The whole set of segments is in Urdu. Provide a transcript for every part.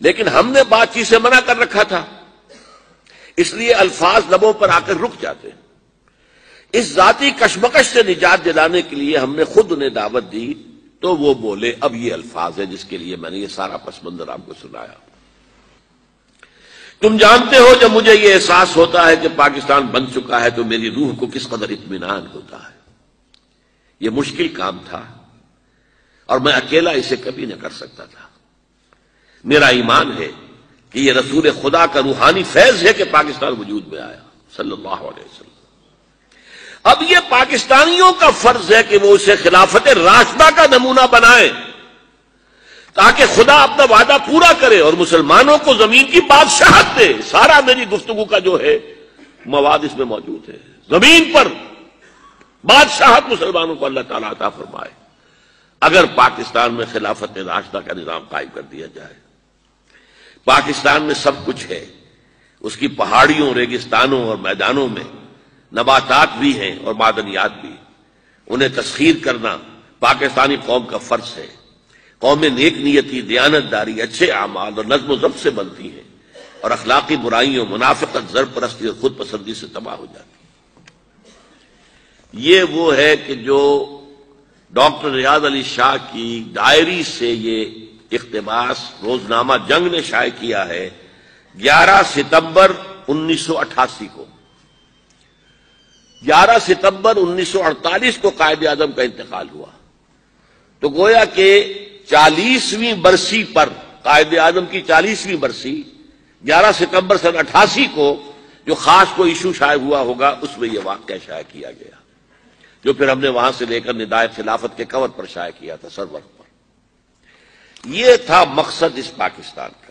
لیکن ہم نے بات چیت سے منع کر رکھا تھا۔ اس لیے الفاظ لبوں پر آ کر رک جاتے ہیں۔ اس ذاتی کشمکش سے نجات دلانے کے لیے ہم نے خود انہیں دعوت دی، تو وہ بولے، اب یہ الفاظ ہے جس کے لیے میں نے یہ سارا پس منظر آپ کو سنایا۔ تم جانتے ہو جب مجھے یہ احساس ہوتا ہے کہ پاکستان بن چکا ہے تو میری روح کو کس قدر اطمینان ہوتا ہے۔ یہ مشکل کام تھا اور میں اکیلا اسے کبھی نہ کر سکتا تھا۔ میرا ایمان ہے کہ یہ رسول خدا کا روحانی فیض ہے کہ پاکستان وجود میں آیا، صلی اللہ علیہ وسلم۔ اب یہ پاکستانیوں کا فرض ہے کہ وہ اسے خلافت راشدہ کا نمونہ بنائے تاکہ خدا اپنا وعدہ پورا کرے اور مسلمانوں کو زمین کی بادشاہت دے۔ سارا میری گفتگو کا جو ہے، مواد اس میں موجود ہے۔ زمین پر بادشاہت مسلمانوں کو اللہ تعالیٰ عطا فرمائے۔ اگر پاکستان میں خلافت راشدہ کا نظام قائم کر دیا جائے پاکستان میں سب کچھ ہے۔ اس کی پہاڑیوں، ریگستانوں اور میدانوں میں نباتات بھی ہیں اور معدنیات بھی۔ انہیں تسخیر کرنا پاکستانی قوم کا فرض ہے۔ قوم نیک نیتی دیانت داری اچھے اعمال اور نظم و ضبط سے بنتی ہیں اور اخلاقی برائیوں منافقت زر پرستی اور خود پسندی سے تباہ ہو جاتی یہ وہ ہے کہ جو ڈاکٹر ریاض علی شاہ کی ڈائری سے یہ اقتباس روزنامہ جنگ نے شائع کیا ہے گیارہ ستمبر انیس سو اٹھاسی کو۔ گیارہ ستمبر انیس سو اڑتالیس کو قائد اعظم کا انتقال ہوا۔ تو گویا کہ چالیسویں برسی پر قائد اعظم کی چالیسویں برسی گیارہ ستمبر سن اٹھاسی کو جو خاص کو ایشو شائع ہوا ہوگا، اس میں یہ واقعہ شائع کیا گیا۔ جو پھر ہم نے وہاں سے لے کر ندائے خلافت کے کور پر شائع کیا تھا، سرور۔ پر یہ تھا مقصد اس پاکستان کا۔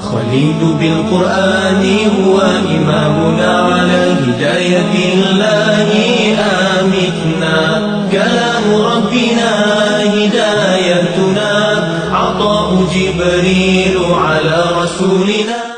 خليل بالقرآن هو إمامنا على هداية الله آمتنا. كلام ربنا هدايتنا. عطاء جبريل على رسولنا.